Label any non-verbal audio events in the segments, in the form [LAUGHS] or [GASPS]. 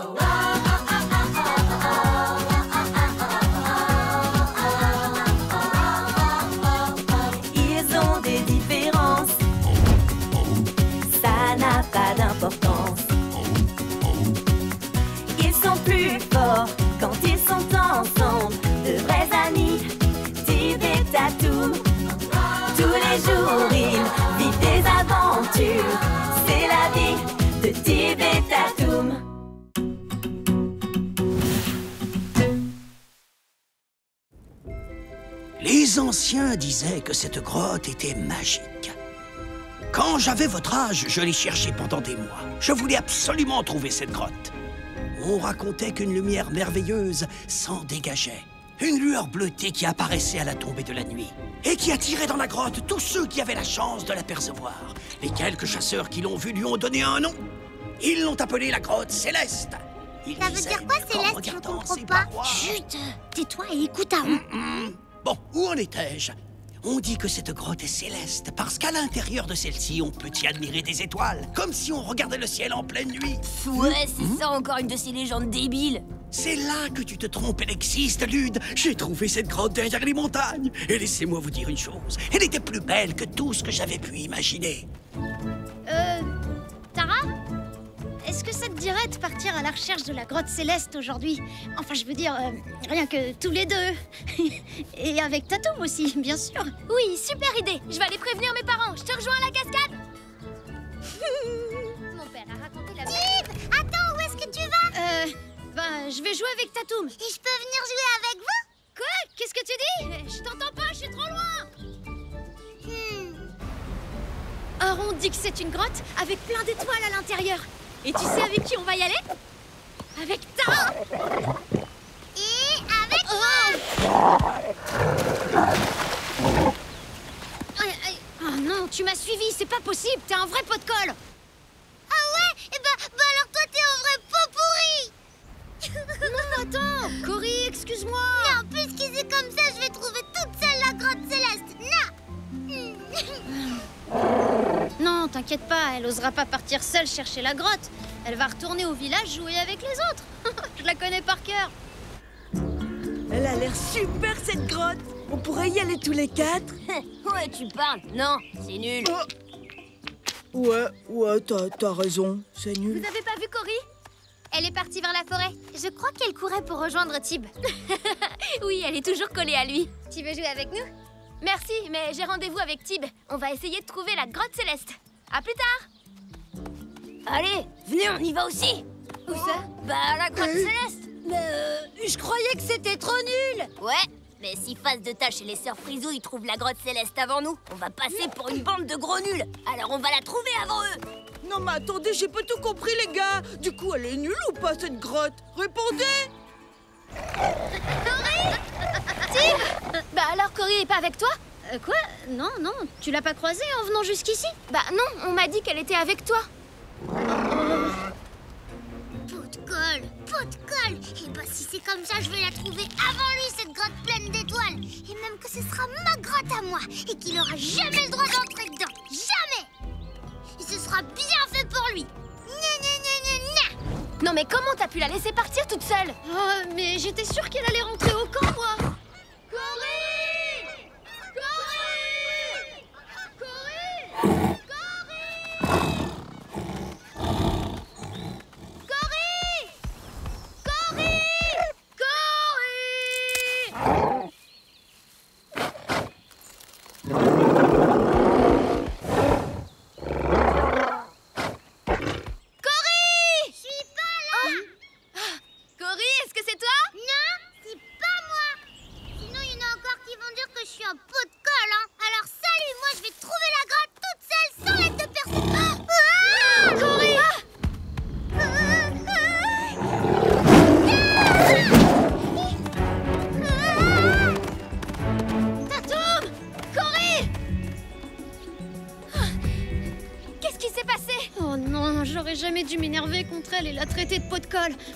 Ils anciens disaient que cette grotte était magique. Quand j'avais votre âge, je l'ai cherchée pendant des mois. Je voulais absolument trouver cette grotte. On racontait qu'une lumière merveilleuse s'en dégageait. Une lueur bleutée qui apparaissait à la tombée de la nuit. Et qui attirait dans la grotte tous ceux qui avaient la chance de l'apercevoir. Les quelques chasseurs qui l'ont vue lui ont donné un nom. Ils l'ont appelée la grotte céleste. Ils Ça veut dire quoi, Céleste? Je comprends pas. parois- Chut Tais-toi et écoute Aaron. Bon, où en étais-je? On dit que cette grotte est céleste parce qu'à l'intérieur de celle-ci, on peut y admirer des étoiles, comme si on regardait le ciel en pleine nuit. Ouais, c'est ça encore une de ces légendes débiles. C'est là que tu te trompes, elle existe, Lude. J'ai trouvé cette grotte derrière les montagnes. Et laissez-moi vous dire une chose, elle était plus belle que tout ce que j'avais pu imaginer. Euh. Tara? Est-ce que ça te dirait de partir à la recherche de la grotte céleste aujourd'hui? Enfin, je veux dire, euh, rien que tous les deux. [LAUGHS] Et avec Tatoum aussi, bien sûr. Oui, super idée. Je vais aller prévenir mes parents. Je te rejoins à la cascade. [LAUGHS] Mon père a raconté la Tib Attends, où est-ce que tu vas? Euh. Ben, je vais jouer avec Tatoum. Et je peux venir jouer avec vous? Quoi? Qu'est-ce que tu dis? Je t'entends pas, je suis trop loin Hmm. Aaron dit que c'est une grotte avec plein d'étoiles à l'intérieur. Et tu sais avec qui on va y aller? Avec Tara Et avec moi! Aïe, aïe. Oh non, tu m'as suivi, c'est pas possible, t'es un vrai pot de colle. Ah ouais? Eh bah, bah alors toi t'es un vrai pot pourri! Non, attends Cory, excuse-moi. Non, puisque c'est comme ça, je vais trouver toute seule la grotte céleste. Non, t'inquiète pas, elle osera pas partir seule chercher la grotte. Elle va retourner au village jouer avec les autres. [LAUGHS] Je la connais par cœur. Elle a l'air super cette grotte. On pourrait y aller tous les quatre. [LAUGHS] Ouais, tu parles. Non, c'est nul. Ouais, ouais, t'as t'as raison. C'est nul. Vous avez pas vu Cory? Elle est partie vers la forêt. Je crois qu'elle courait pour rejoindre Tib. [LAUGHS] Oui, elle est toujours collée à lui. Tu veux jouer avec nous? Merci, mais j'ai rendez-vous avec Tib. On va essayer de trouver la grotte céleste. À plus tard. Allez, venez, on y va aussi. Où ça? Bah, la grotte céleste. Euh, Je croyais que c'était trop nul Ouais, mais si Face de Tâche et les sœurs Frisou ils trouvent la grotte céleste avant nous, on va passer pour une bande de gros nuls. Alors on va la trouver avant eux. Non mais attendez, j'ai pas tout compris les gars. Du coup, elle est nulle ou pas cette grotte? Répondez Bah alors Cory est pas avec toi? Euh, Quoi? Non, non, tu l'as pas croisée en venant jusqu'ici? Bah non, on m'a dit qu'elle était avec toi. Pot de colle, pot de colle! Et bah si c'est comme ça, je vais la trouver avant lui, cette grotte pleine d'étoiles. Et même que ce sera ma grotte à moi Et qu'il aura jamais le droit d'entrer dedans. Jamais! Et ce sera bien fait pour lui. Non mais comment t'as pu la laisser partir toute seule? Oh, mais j'étais sûre qu'elle allait rentrer au camp, moi. Je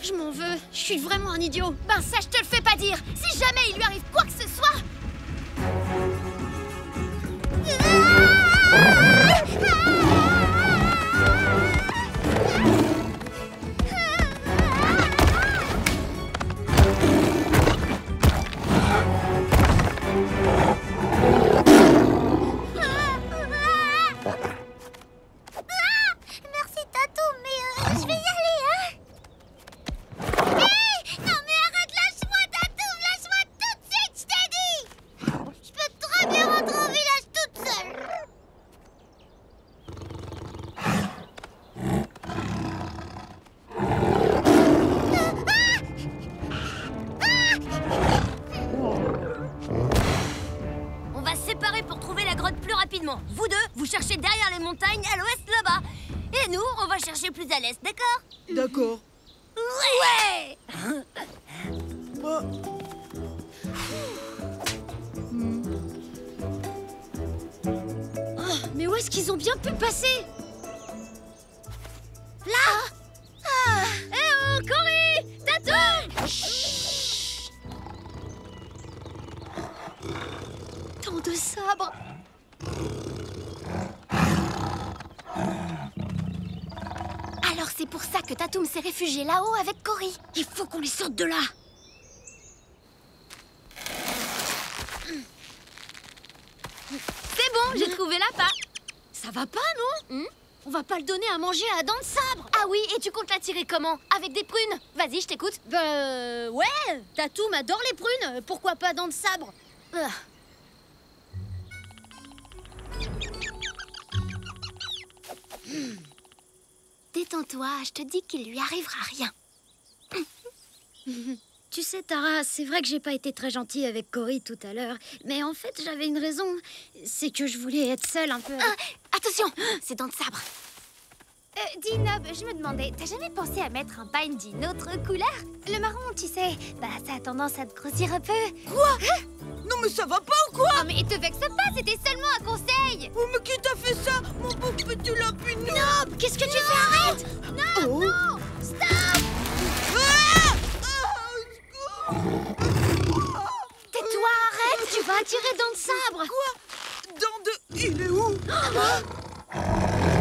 Je m'en veux, je suis vraiment un idiot. Ben ça je te le les montagnes à l'ouest là-bas. Et nous, on va chercher plus à l'est, d'accord D'accord. Ouais Bah, Oh, mais où est-ce qu'ils ont bien pu passer Là ah. Eh oh, Cory Tant de sabres Alors c'est pour ça que Tatoum s'est réfugié là-haut avec Cory. Il faut qu'on les sorte de là. C'est bon, j'ai trouvé l'appât. Ça va pas, non? Hmm. On va pas le donner à manger à dents de sabre. Ah oui, et tu comptes la tirer comment? Avec des prunes? Vas-y, je t'écoute. Bah ouais Tatoum adore les prunes, pourquoi pas dents de sabre? Ah. Détends-toi, je te dis qu'il lui arrivera rien. Tu sais, Tara, c'est vrai que j'ai pas été très gentille avec Cory tout à l'heure, mais en fait, j'avais une raison. C'est que je voulais être seule un peu. Ah, attention, c'est dans le sabre. Euh, dis, Nob, je me demandais, t'as jamais pensé à mettre un pagne d'une autre couleur? Le marron, tu sais, bah ça a tendance à te grossir un peu. quoi? Non mais ça va pas ou quoi Oh, mais te vexe pas, c'était seulement un conseil. Oh mais qui t'a fait ça Mon pauvre petit lapinou Nob, qu'est-ce que tu fais Arrête Oh. Tais-toi, arrête Tu vas attirer dans le sabre. Quoi? Dans de... Il est où? On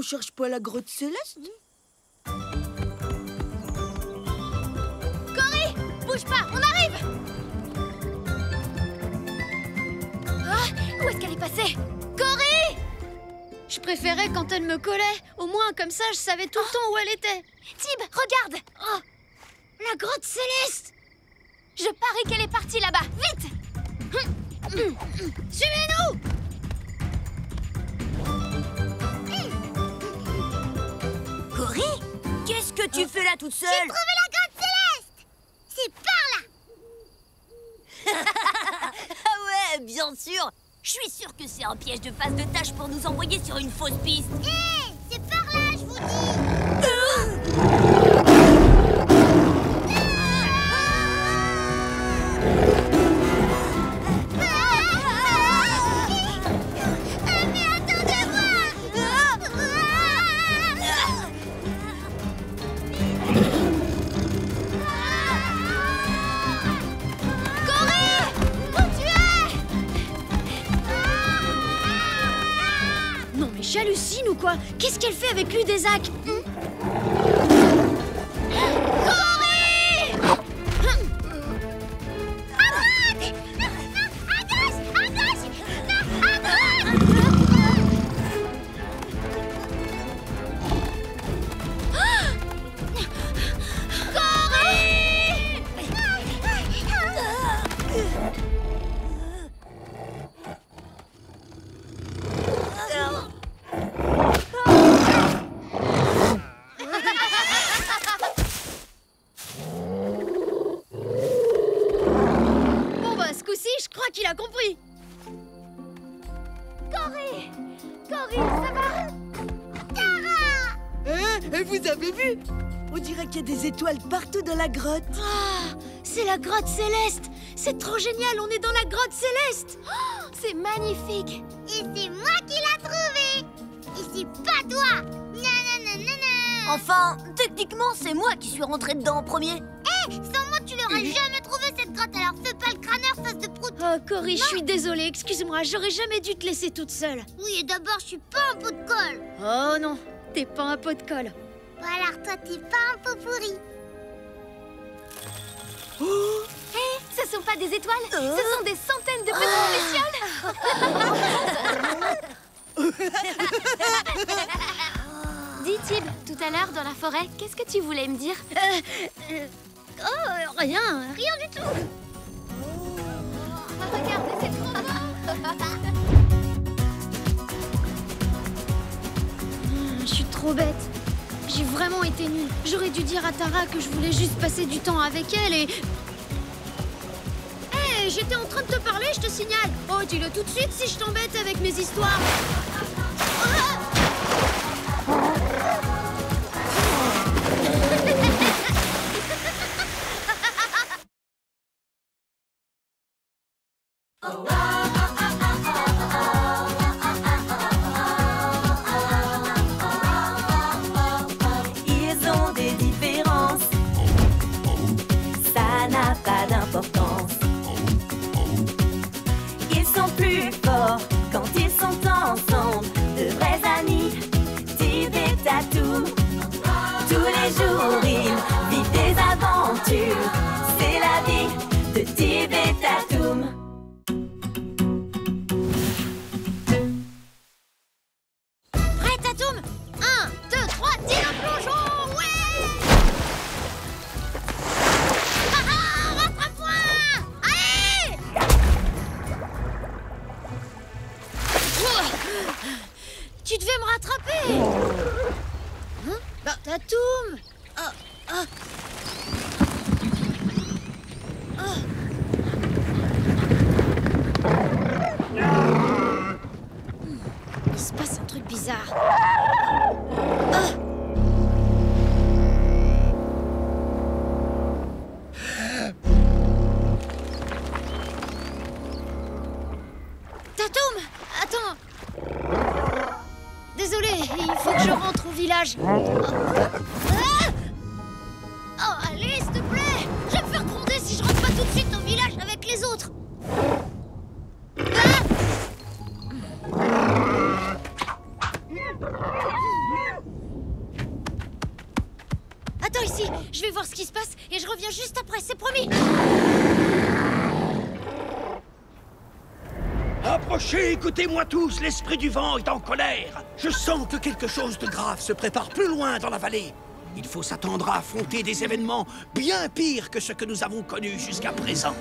on cherche pas la grotte céleste? Cory Bouge pas, on arrive! Ah, Où est-ce qu'elle est passée? Cory Je préférais quand elle me collait. Au moins, comme ça, je savais tout le temps où elle était. Tib, regarde! Oh La grotte céleste! Je parie qu'elle est partie là-bas. Vite! Suivez-nous Cory Qu'est-ce que tu fais là toute seule J'ai trouvé la grotte céleste C'est par là [LAUGHS] Ah ouais, bien sûr Je suis sûre que c'est un piège de face de tâche pour nous envoyer sur une fausse piste Hé C'est par là, je vous dis Qu'est-ce qu'elle fait avec lui des génial, on est dans la grotte céleste. Oh, C'est magnifique. Et c'est moi qui l'ai trouvé. Et c'est pas toi. Nananana Enfin, techniquement, c'est moi qui suis rentré dedans en premier. Eh, Sans moi, tu l'aurais jamais trouvé cette grotte, alors fais pas le crâneur face de prout. Oh, Cory, je suis désolée, excuse-moi, j'aurais jamais dû te laisser toute seule. Oui, et d'abord, je suis pas un pot de colle. Oh non, t'es pas un pot de colle. Bon, alors toi, t'es pas un pot pourri Ce sont pas des étoiles, ce sont des centaines de petites lucioles [LAUGHS] Dis Tib, tout à l'heure dans la forêt, qu'est-ce que tu voulais me dire? Oh, euh, rien, rien du tout. Regardez, c'est trop beau Je suis trop bête. J'ai vraiment été nulle. J'aurais dû dire à Tara que je voulais juste passer du temps avec elle et... J'étais en train de te parler, je te signale. Oh, dis-le tout de suite si je t'embête avec mes histoires. Écoutez-moi tous, l'esprit du vent est en colère. Je sens que quelque chose de grave se prépare plus loin dans la vallée. Il faut s'attendre à affronter des événements bien pires que ce que nous avons connus jusqu'à présent.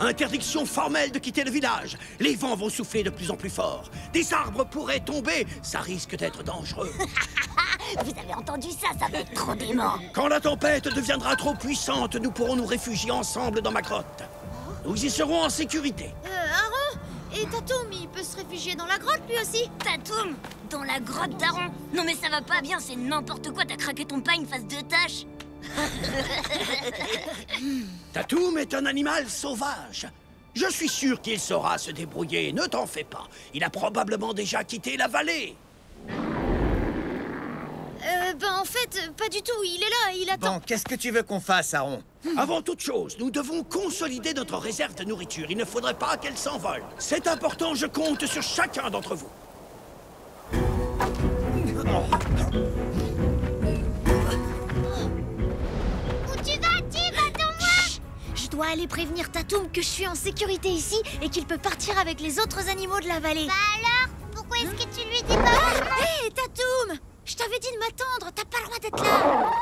Interdiction formelle de quitter le village. Les vents vont souffler de plus en plus fort. Des arbres pourraient tomber. Ça risque d'être dangereux. [LAUGHS] Vous avez entendu ça, ça va être trop dément. Quand la tempête deviendra trop puissante, nous pourrons nous réfugier ensemble dans ma grotte. Nous y serons en sécurité. Euh, Et Tatoum, il peut se réfugier dans la grotte lui aussi Tatoum Dans la grotte d'Aaron Non mais ça va pas bien, c'est n'importe quoi, t'as craqué ton pain une face de tâche [LAUGHS] Tatoum est un animal sauvage. Je suis sûr qu'il saura se débrouiller, ne t'en fais pas. Il a probablement déjà quitté la vallée. Euh, ben en fait, pas du tout, il est là, il attend. Bon, qu'est-ce que tu veux qu'on fasse, Aaron Avant toute chose, nous devons consolider notre réserve de nourriture. Il ne faudrait pas qu'elle s'envole. C'est important, je compte sur chacun d'entre vous. Où tu vas, Tib Attends-moi Je dois aller prévenir Tatoum que je suis en sécurité ici et qu'il peut partir avec les autres animaux de la vallée. Bah alors Pourquoi est-ce que tu lui dis pas Hé, Tatoum Je t'avais dit de m'attendre, t'as pas le droit d'être là.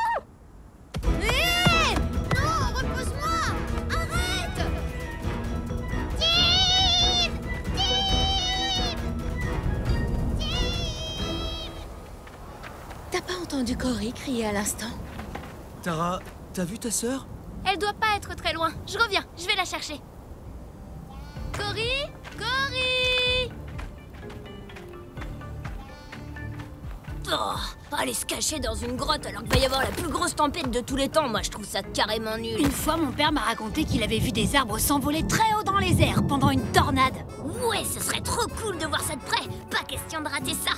Hé Non, repose-moi. Arrête. Tib T'as pas entendu Cory crier à l'instant? Tara, t'as vu ta sœur? Elle doit pas être très loin. Je reviens, je vais la chercher. Cory Cory Oh, aller se cacher dans une grotte alors qu'il va y avoir la plus grosse tempête de tous les temps, moi je trouve ça carrément nul. Une fois, mon père m'a raconté qu'il avait vu des arbres s'envoler très haut dans les airs pendant une tornade. Ouais, ce serait trop cool de voir ça de près. Pas question de rater ça.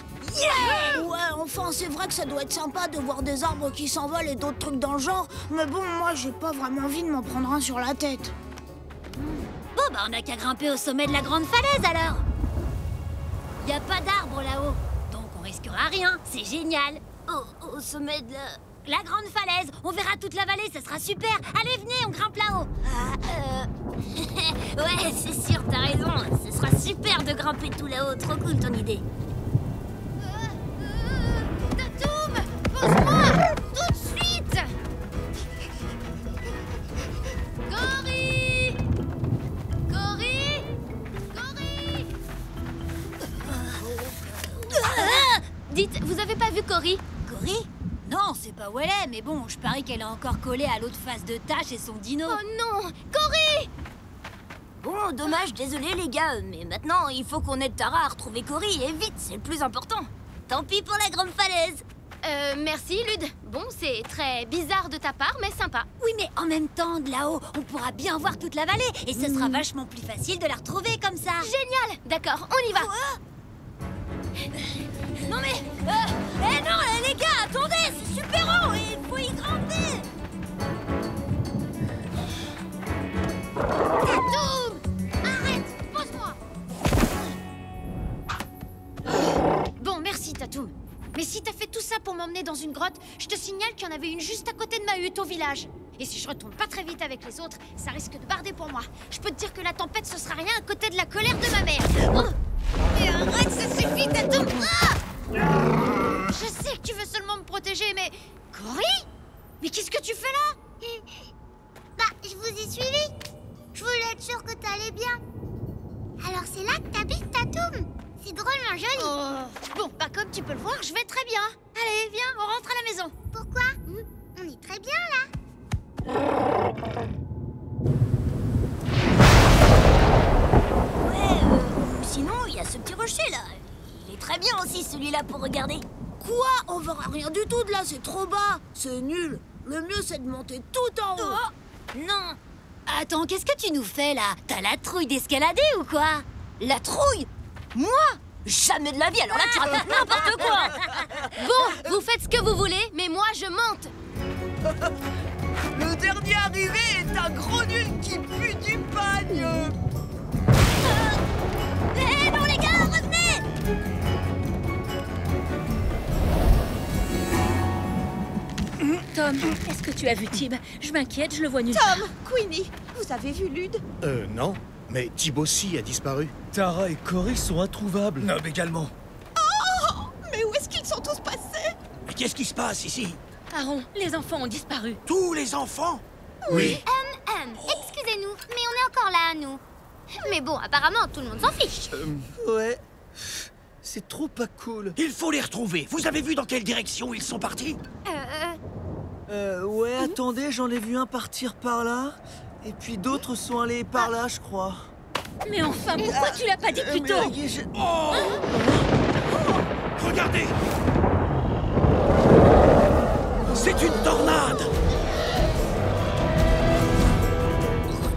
Ouais, enfin, c'est vrai que ça doit être sympa de voir des arbres qui s'envolent et d'autres trucs dans le genre. Mais bon, moi, j'ai pas vraiment envie de m'en prendre un sur la tête. Bon, bah, on a qu'à grimper au sommet de la grande falaise alors. Y a pas d'arbres là-haut, rien. C'est génial. Au, sommet de la... Grande falaise, on verra toute la vallée, ça sera super. Allez, venez, on grimpe là-haut. Ah, euh... [LAUGHS] ouais, c'est sûr, t'as raison. Ce sera super de grimper tout là-haut. Trop cool ton idée. Tatoum Pose-moi Dites, vous avez pas vu Cory? Cory? Non, c'est pas où elle est, mais bon, je parie qu'elle est encore collée à l'autre face de Tache et son dino. Oh non Cory Bon, dommage, désolé les gars, mais maintenant il faut qu'on aide Tara à retrouver Cory, et vite, c'est le plus important. Tant pis pour la grande falaise. Euh, merci, Lude. Bon, c'est très bizarre de ta part, mais sympa. Oui, mais en même temps, de là-haut, on pourra bien voir toute la vallée et ce sera vachement plus facile de la retrouver comme ça. Génial D'accord, on y va Non mais... Euh, eh non, eh, les gars, attendez, c'est super haut et il faut y grimper Tatoum Arrête Pose-moi Bon, merci, Tatoum. Mais si t'as fait tout ça pour m'emmener dans une grotte, je te signale qu'il y en avait une juste à côté de ma hutte au village. Et si je retourne pas très vite avec les autres, ça risque de barder pour moi. Je peux te dire que la tempête, ce sera rien à côté de la colère de ma mère. Oh Et arrête, ça suffit, Tatoum Ah Je sais que tu veux seulement me protéger, mais... Cory Mais qu'est-ce que tu fais là [LAUGHS] Bah, je vous ai suivi. Je voulais être sûre que t'allais bien. Alors c'est là que t'habites, Tatoum C'est drôlement joli. Oh. Bon, bah comme tu peux le voir, je vais très bien. Allez, viens, on rentre à la maison. Pourquoi? Hmm, On est très bien là. Celui-là pour regarder. Quoi? On verra rien du tout de là, c'est trop bas. C'est nul. Le mieux, c'est de monter tout en haut. Oh, non Attends, qu'est-ce que tu nous fais là? T'as la trouille d'escalader ou quoi? La trouille? Moi? Jamais de la vie, alors là tu racontes n'importe quoi [LAUGHS] Bon, vous faites ce que vous voulez, mais moi je monte. [LAUGHS] Le dernier arrivé est un gros nul qui pue du pagne Eh non les gars, revenez Tom, est-ce que tu as vu Tib? Je m'inquiète, je le vois nulle part. Tom, Queenie, vous avez vu Lude? Euh, non. Mais Tib aussi a disparu. Tara et Cory sont introuvables. Nob également. Mais où est-ce qu'ils sont tous passés? Mais qu'est-ce qui se passe ici? Aaron, les enfants ont disparu. Tous les enfants Oui. Hum, excusez-nous, mais on est encore là, nous. Mais bon, apparemment, tout le monde s'en fiche. Ouais. C'est trop pas cool. Il faut les retrouver. Vous avez vu dans quelle direction ils sont partis? Euh, Euh, ouais, attendez, j'en ai vu un partir par là. Et puis d'autres sont allés par là, je crois. Mais enfin, pourquoi tu l'as pas dit plus Mais, tôt euh, je- Oh Regardez C'est une tornade.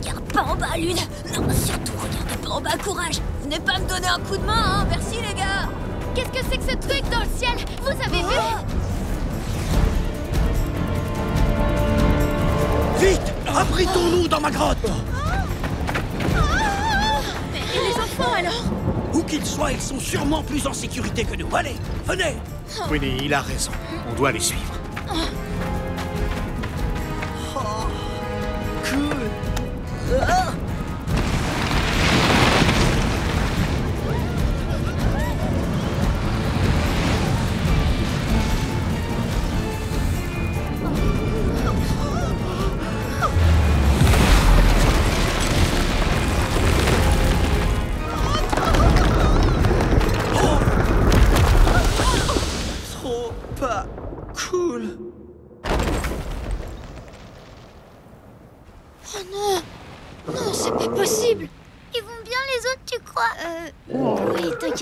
Regarde pas en bas, Lune. Non, surtout regarde pas en bas, courage. Venez pas me donner un coup de main, hein. Merci les gars. Qu'est-ce que c'est que ce truc dans le ciel? Vous avez vu? Vite Abritons-nous dans ma grotte. Et les enfants alors? Où qu'ils soient, ils sont sûrement plus en sécurité que nous. Allez, venez. Queenie, il a raison. On doit les suivre. Cool. Ah Trop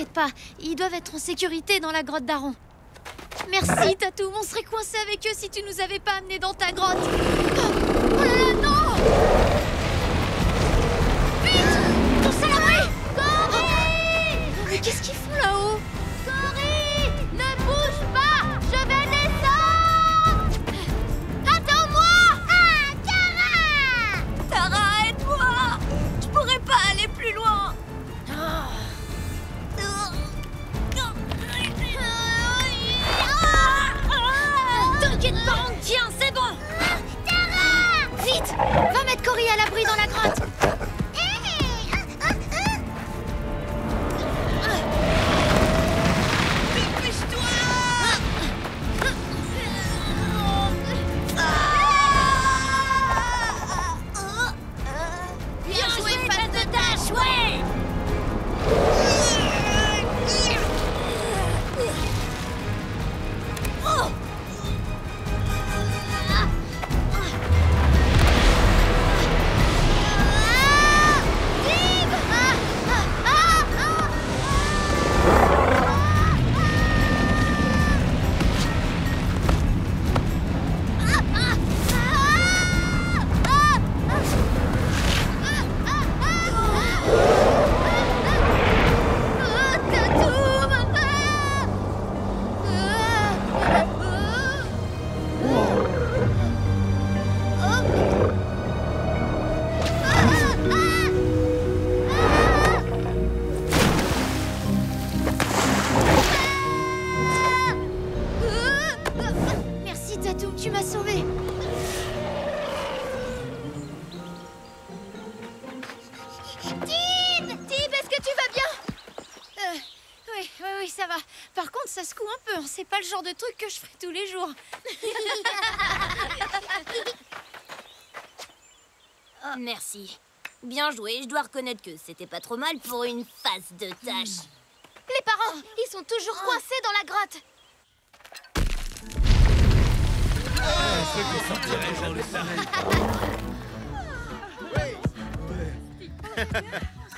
t'inquiète pas, ils doivent être en sécurité dans la grotte d'Aaron. Merci, Tatoum. On serait coincé avec eux si tu nous avais pas amenés dans ta grotte. Oh, oh là là, non Vite Mais qu'est-ce qu'ils font là-haut? Mettre Cory à l'abri dans la grotte ça va. Par contre, ça secoue un peu. hein. C'est pas le genre de truc que je ferai tous les jours. [LAUGHS] Oh, merci. Bien joué, je dois reconnaître que c'était pas trop mal pour une phase de tâche. Les parents, ils sont toujours coincés dans la grotte.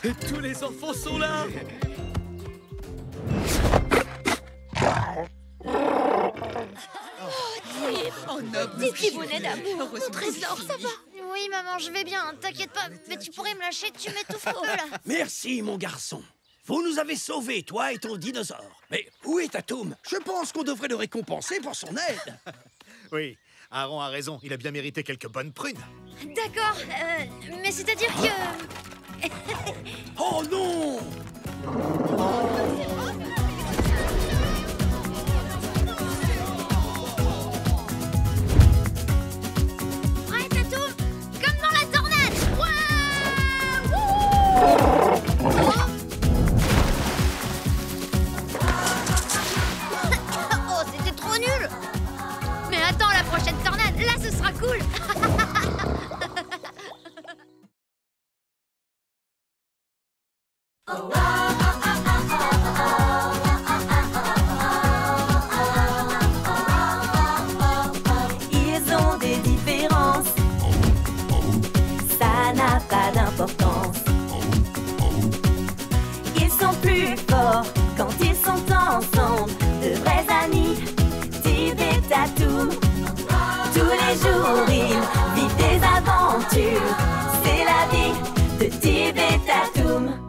Et tous les enfants sont là Des petits d'amour. Mon trésor, ça va Oui, maman, je vais bien. T'inquiète pas. Mais tu pourrais me lâcher, tu m'étouffes un peu là. [LAUGHS] Merci, mon garçon. Vous nous avez sauvés, toi et ton dinosaure. Mais où est Atom Je pense qu'on devrait le récompenser pour son aide. [LAUGHS] Oui, Aaron a raison, il a bien mérité quelques bonnes prunes. D'accord, euh, mais c'est-à-dire que... Oh non [LAUGHS] Prêt, ce sera cool. [LAUGHS] Ils jours, ils vivent des aventures. C'est la vie de Tib et Tatoum.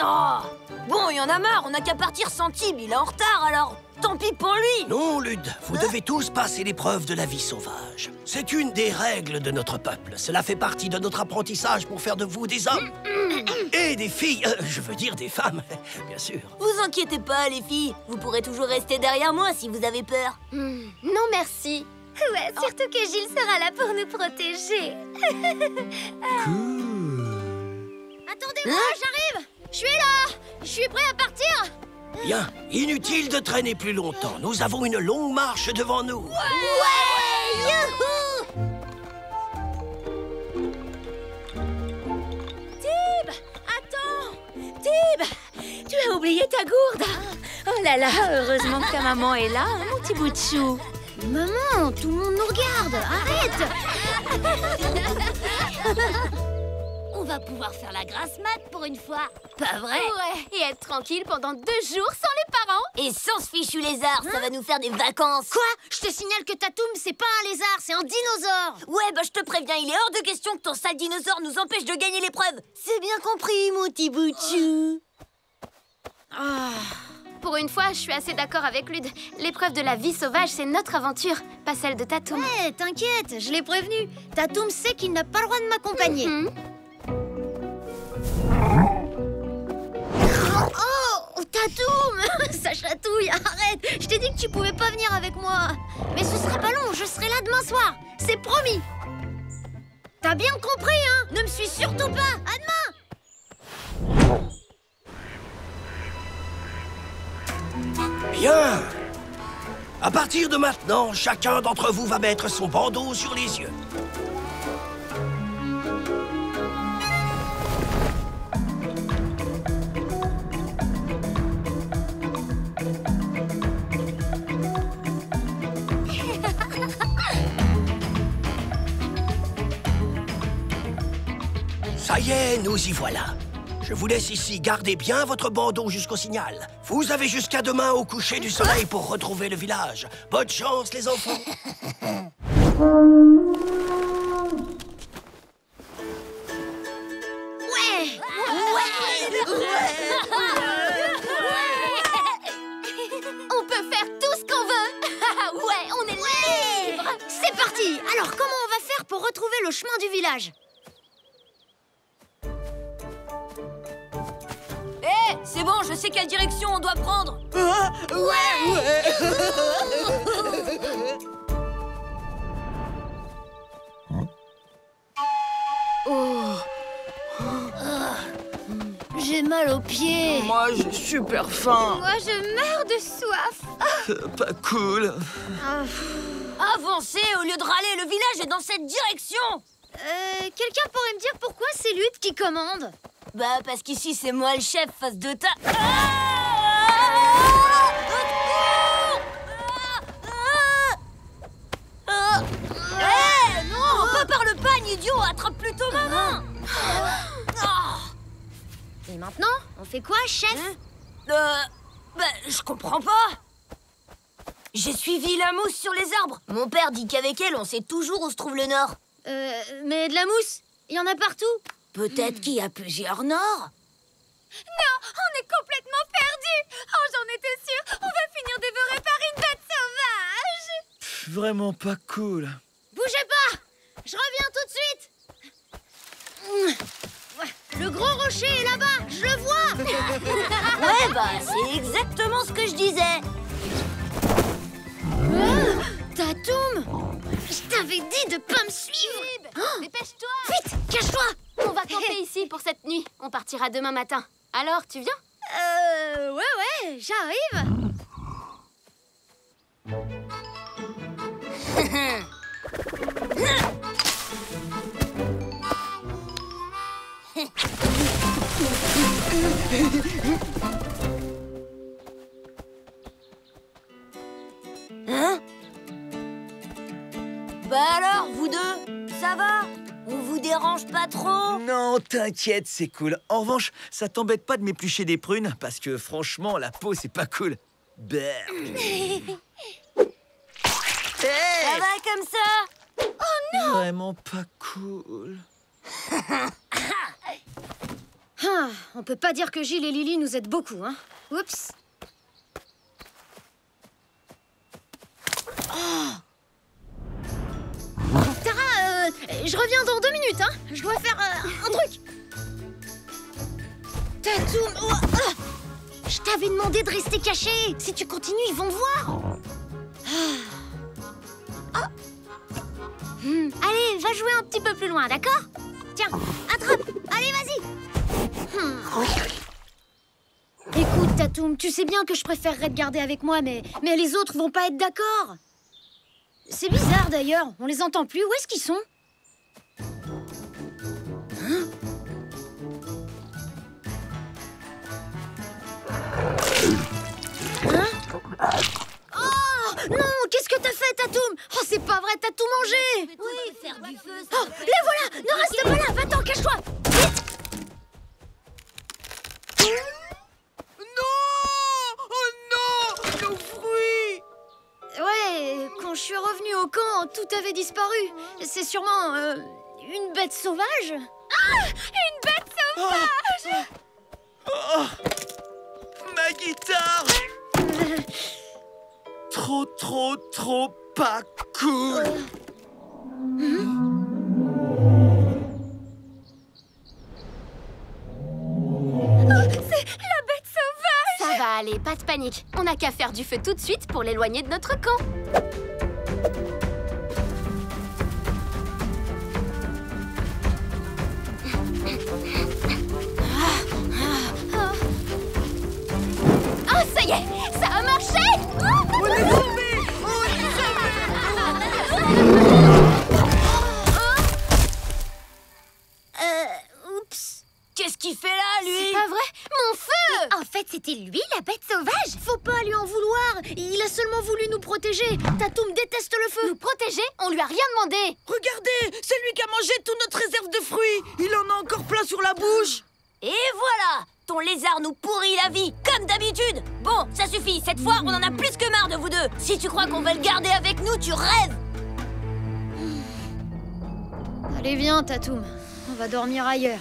Oh Bon, il y en a marre, on n'a qu'à partir sans Tib, il est en retard alors tant pis pour lui Non, Lud, vous devez tous passer l'épreuve de la vie sauvage. C'est une des règles de notre peuple. Cela fait partie de notre apprentissage pour faire de vous des hommes. Et des filles, euh, je veux dire des femmes, [LAUGHS] bien sûr. Vous inquiétez pas les filles, vous pourrez toujours rester derrière moi si vous avez peur. Non, merci. Ouais, surtout que Gilles sera là pour nous protéger. [LAUGHS] Attendez-moi, j'arrive Je suis là Je suis prêt à partir Bien, inutile de traîner plus longtemps. Nous avons une longue marche devant nous. Ouais Youhou! Tib Attends! Tib Tu as oublié ta gourde. Oh là là, heureusement que ta maman est là, hein, mon petit bout de chou. Maman, tout le monde nous regarde. Arrête On va pouvoir faire la grasse mat pour une fois. Pas vrai Ouais, et être tranquille pendant deux jours sans les parents. Et sans ce fichu lézard, ça va nous faire des vacances. Quoi? Je te signale que Tatoum, c'est pas un lézard, c'est un dinosaure Ouais, bah je te préviens, il est hors de question que ton sale dinosaure nous empêche de gagner l'épreuve. C'est bien compris, mon petit bout de chou. Pour une fois, je suis assez d'accord avec Lude. L'épreuve de la vie sauvage, c'est notre aventure, pas celle de Tatoum. Ouais, t'inquiète, je l'ai prévenu. Tatoum sait qu'il n'a pas le droit de m'accompagner. Mhm. Oh, Tatoum [LAUGHS] Ça chatouille, arrête Je t'ai dit que tu pouvais pas venir avec moi. Mais ce sera pas long, je serai là demain soir. C'est promis. T'as bien compris, hein Ne me suis surtout pas. À demain Bien À partir de maintenant, chacun d'entre vous va mettre son bandeau sur les yeux. Est, nous y voilà. Je vous laisse ici, gardez bien votre bandeau jusqu'au signal. Vous avez jusqu'à demain au coucher du soleil pour retrouver le village. Bonne chance, les enfants. Ouais On peut faire tout ce qu'on veut [LAUGHS] Ouais, on est libre C'est parti Alors, comment on va faire pour retrouver le chemin du village? Hé, c'est bon, je sais quelle direction on doit prendre. J'ai mal aux pieds. Moi, j'ai super faim. Moi, je meurs de soif Euh, Pas cool. Avancez au lieu de râler, le village est dans cette direction. Euh, quelqu'un pourrait me dire pourquoi c'est Lutte qui commande? Bah, parce qu'ici, c'est moi le chef face de ta. Ah Ah Eh, non, pas par le idiot Attrape plutôt ma main Ah. Et maintenant, on fait quoi, chef Euh... Bah, je comprends pas J'ai suivi la mousse sur les arbres Mon père dit qu'avec elle, on sait toujours où se trouve le nord Euh, mais de la mousse, il y en a partout. Peut-être qu'il y a plusieurs nords Non, on est complètement perdus Oh, j'en étais sûre. On va finir dévorés par une bête sauvage. Vraiment pas cool. Bougez pas. Je reviens tout de suite. Le gros rocher est là-bas, je le vois. [LAUGHS] Ouais, bah, c'est exactement ce que je disais. Tatoum Je t'avais dit de pas me suivre. Oh, Dépêche-toi. Vite, cache-toi On va camper ici pour cette nuit. On partira demain matin. Alors, tu viens? Euh, ouais, ouais, j'arrive Hein? Bah alors, vous deux, ça va? On vous dérange pas trop? Non, t'inquiète, c'est cool. En revanche, ça t'embête pas de m'éplucher des prunes Parce que franchement, la peau, c'est pas cool. Berge. [LAUGHS] Ça va comme ça? Vraiment pas cool. [LAUGHS] Ah, on peut pas dire que Gilles et Lily nous aident beaucoup, hein Oups Oh je reviens dans deux minutes, hein. Je dois faire euh, un truc. Tatoum oh, ah. Je t'avais demandé de rester caché. Si tu continues, ils vont voir. Ah. Ah. Hmm, Allez, va jouer un petit peu plus loin, d'accord? Tiens, attrape. Allez, vas-y. Hmm. Écoute, Tatoum, tu sais bien que je préférerais te garder avec moi, mais, mais les autres vont pas être d'accord. C'est bizarre d'ailleurs, on les entend plus. Où est-ce qu'ils sont? Oh non, qu'est-ce que t'as fait, Tatoum? Oh, c'est pas vrai, t'as tout mangé! Oui, faire du feu, Oh, les voilà! Ne reste pas là, va-t'en, cache-toi! Non! Oh non! Nos fruits Ouais, quand je suis revenue au camp, tout avait disparu. C'est sûrement euh, une bête sauvage! Ah! Une bête sauvage! Oh Ma guitare Trop, trop, trop pas cool C'est la bête sauvage Ça va aller, pas de panique. On n'a qu'à faire du feu tout de suite pour l'éloigner de notre camp. Ça y est Ça a marché On est On est Euh, oups. Qu'est-ce qu'il fait là, lui? C'est pas vrai Mon feu! En fait, c'était lui, la bête sauvage! Faut pas lui en vouloir! Il a seulement voulu nous protéger! Tatoum déteste le feu! Nous protéger? On lui a rien demandé! Regardez C'est lui qui a mangé toute notre réserve de fruits! Il en a encore plein sur la bouche! Et voilà Lézard nous pourrit la vie, comme d'habitude Bon, ça suffit, cette fois, on en a plus que marre de vous deux Si tu crois qu'on va le garder avec nous, tu rêves Allez, viens, Tatoum. On va dormir ailleurs.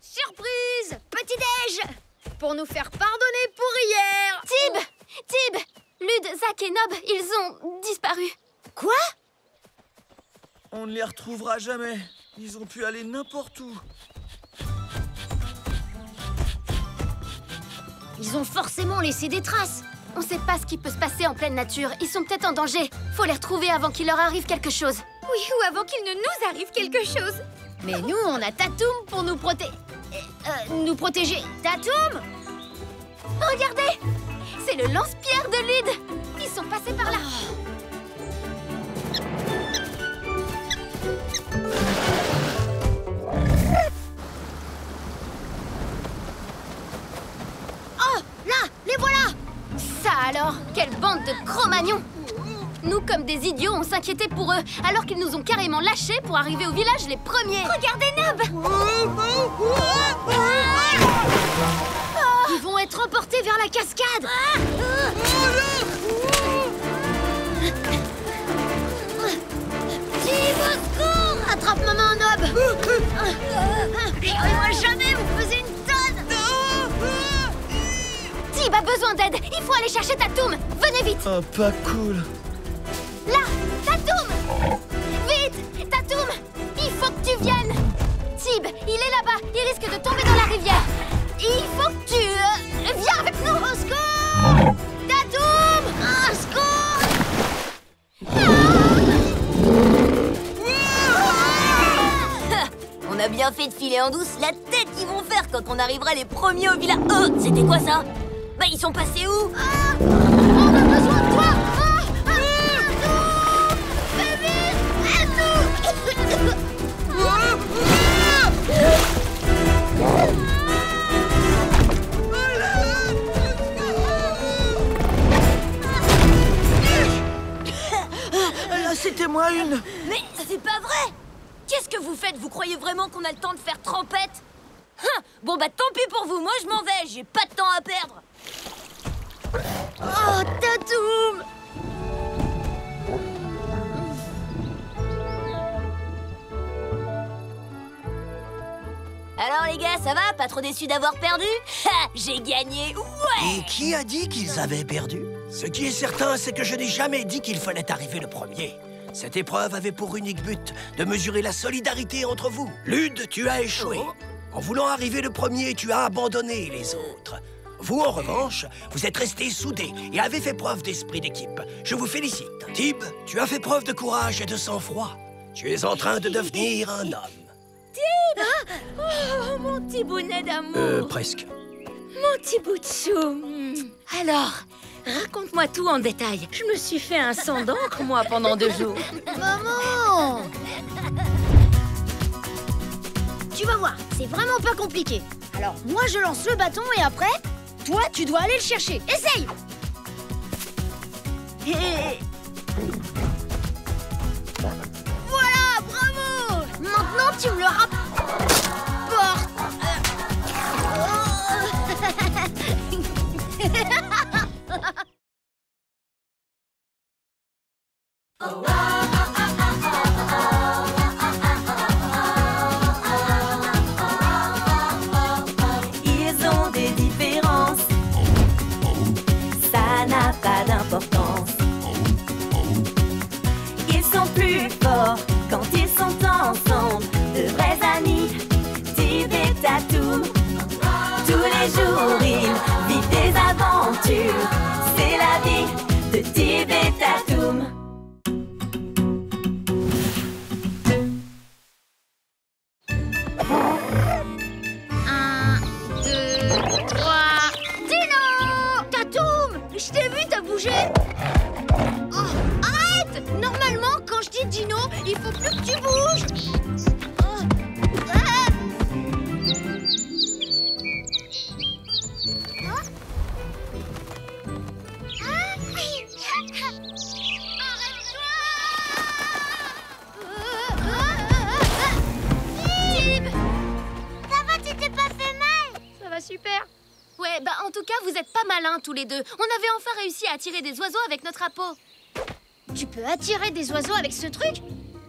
Surprise Petit-déj Pour nous faire pardonner pour hier Tib Tib Lud, Zach et Nob, ils ont disparu. Quoi On ne les retrouvera jamais. Ils ont pu aller n'importe où. Ils ont forcément laissé des traces On sait pas ce qui peut se passer en pleine nature. Ils sont peut-être en danger. Faut les retrouver avant qu'il leur arrive quelque chose. Oui, ou avant qu'il ne nous arrive quelque chose Mais nous, on a Tatoum pour nous protéger... nous protéger. Tatoum Regardez C'est le lance-pierre de Lud Ils sont passés par là Oh alors Quelle bande de cro-magnons Nous, comme des idiots, on s'inquiétait pour eux, alors qu'ils nous ont carrément lâchés pour arriver au village les premiers. Regardez Nob. Ils vont être emportés vers la cascade. Attrape maman, Nob. Moi jamais, vous faisiez Tib a besoin d'aide. Il faut aller chercher Tatoum. Venez vite. Oh, pas cool. Là Tatoum. Vite Tatoum. Il faut que tu viennes. Tib, il est là-bas. Il risque de tomber dans la rivière. Il faut que tu... euh, viens avec nous. Au secours. Tatoum Au secours. On a bien fait de filer en douce la tête qu'ils vont faire quand on arrivera les premiers au village. Oh, c'était quoi ça? Sont passés où? On d'avoir perdu Ha [LAUGHS] J'ai gagné Ouais Et qui a dit qu'ils avaient perdu? Ce qui est certain, c'est que je n'ai jamais dit qu'il fallait arriver le premier. Cette épreuve avait pour unique but de mesurer la solidarité entre vous. Lude, tu as échoué. En voulant arriver le premier, tu as abandonné les autres. Vous, en revanche, vous êtes restés soudés et avez fait preuve d'esprit d'équipe. Je vous félicite. Tib, tu as fait preuve de courage et de sang-froid. Tu es en train de devenir un homme. [LAUGHS] Oh, mon petit bonnet d'amour Euh, presque. Mon petit bout de chou Alors, Raconte-moi tout en détail. Je me suis fait un sang d'encre, moi, pendant deux jours. Maman Tu vas voir, c'est vraiment pas compliqué. Alors, moi je lance le bâton et après, toi tu dois aller le chercher. Essaye les deux. On avait enfin réussi à attirer des oiseaux avec notre appât. Tu peux attirer des oiseaux avec ce truc?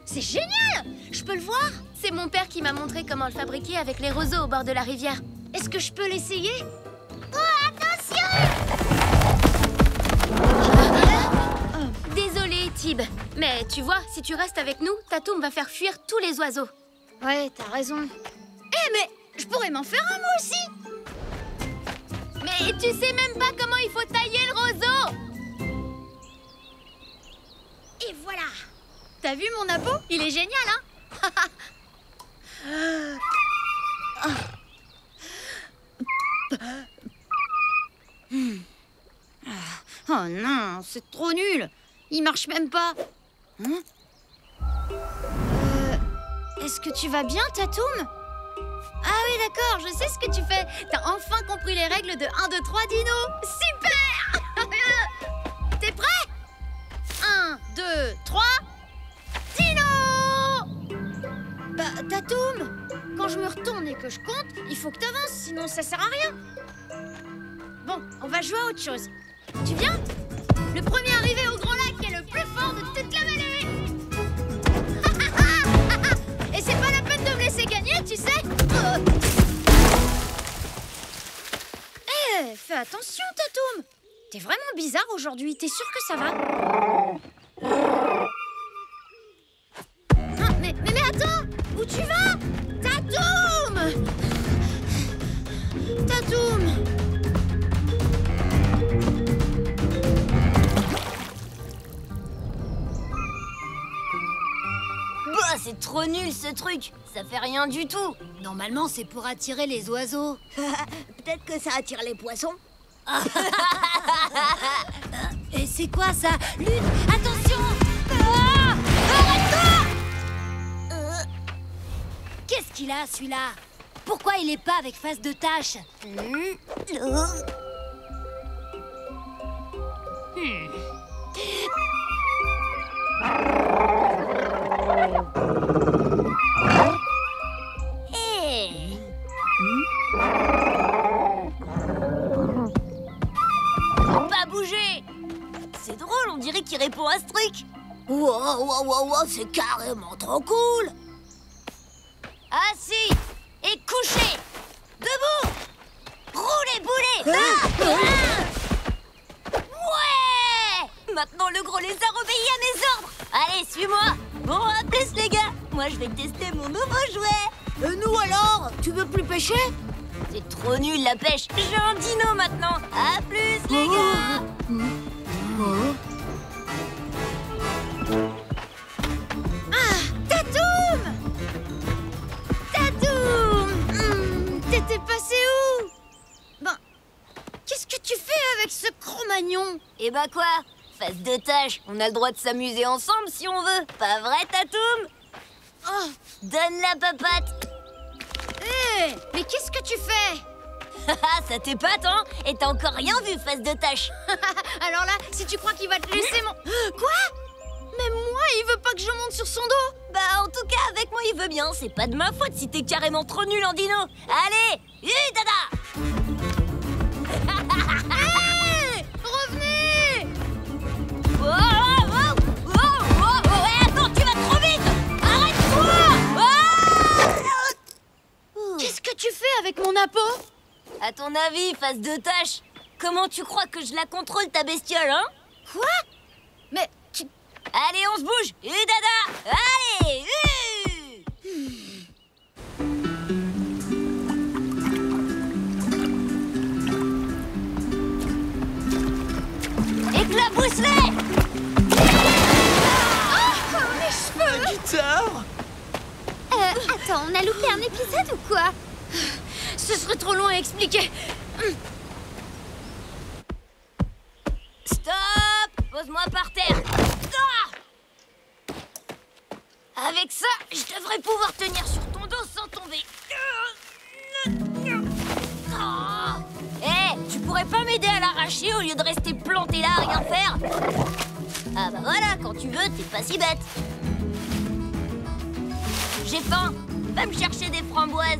C'est génial Je peux le voir? C'est mon père qui m'a montré comment le fabriquer avec les roseaux au bord de la rivière. Est-ce que je peux l'essayer? Oh, attention Désolée, Tib. Mais tu vois, si tu restes avec nous, Tatoum va faire fuir tous les oiseaux. Ouais, t'as raison. Eh, mais je pourrais m'en faire un moi aussi Mais tu sais même pas comment il faut tailler le roseau. Et voilà. T'as vu mon appât Il est génial, hein? [LAUGHS] Oh non, c'est trop nul. Il marche même pas. Hein? Euh, Est-ce que tu vas bien, Tatoum? Ah oui, d'accord, je sais ce que tu fais. T'as enfin compris les règles de 1, 2, 3, Dino. Super [LAUGHS] T'es prêt? 1, 2, 3, Dino! Bah, Tatoum Quand je me retourne et que je compte, il faut que t'avances, sinon ça sert à rien. Bon, on va jouer à autre chose. Tu viens? Le premier arrivé au grand lac est le plus fort de toute la vallée laisser gagner, tu sais. Euh. Eh, fais attention, Tatoum. T'es vraiment bizarre aujourd'hui, t'es sûr que ça va? Ah, mais, mais, mais attends Où tu vas? Tatoum! Tatoum! Bah, c'est trop nul ce truc Ça fait rien du tout Normalement, c'est pour attirer les oiseaux. [LAUGHS] Peut-être que ça attire les poissons. [LAUGHS] Et c'est quoi ça? Lune, attention Ah Arrête-toi Euh, Qu'est-ce qu'il a celui-là? Pourquoi il est pas avec face de tache Hmm. Hmm. Répond à ce truc. Wow, wow, wow, wow, c'est carrément trop cool. Assis et couché. Debout. Roulez boulet Ah Ouais. Maintenant le gros lézard obéit à mes ordres. Allez, suis-moi. Bon, à plus les gars. Moi je vais tester mon nouveau jouet. Et nous alors Tu veux plus pêcher? C'est trop nul la pêche. J'ai un dino maintenant. À plus les gars Et bah quoi? Face de tâche, on a le droit de s'amuser ensemble si on veut. Pas vrai, Tatoum? Oh Donne la papate! Hé Mais qu'est-ce que tu fais? Haha, [LAUGHS] ça t'épate, hein? Et t'as encore rien vu, face de tâche [LAUGHS] [LAUGHS] Alors là, si tu crois qu'il va te laisser mon... [GASPS] Quoi? Mais moi, il veut pas que je monte sur son dos? Bah, en tout cas, avec moi, il veut bien. C'est pas de ma faute si t'es carrément trop nul en dino. Allez Hu, que tu fais avec mon appôt À ton avis, face de tâche, comment tu crois que je la contrôle, ta bestiole, hein Quoi Mais tu... Allez, on se bouge. Hu, dada. Allez hu Éclabousse-les. La guitare. Euh, attends, on a loupé un épisode ou quoi Ce serait trop long à expliquer Stop Pose-moi par terre Ah Avec ça, je devrais pouvoir tenir sur ton dos sans tomber. Ah Eh, tu pourrais pas m'aider à l'arracher au lieu de rester planté là à rien faire? Ah bah voilà, quand tu veux, t'es pas si bête. J'ai faim. Va me chercher des framboises.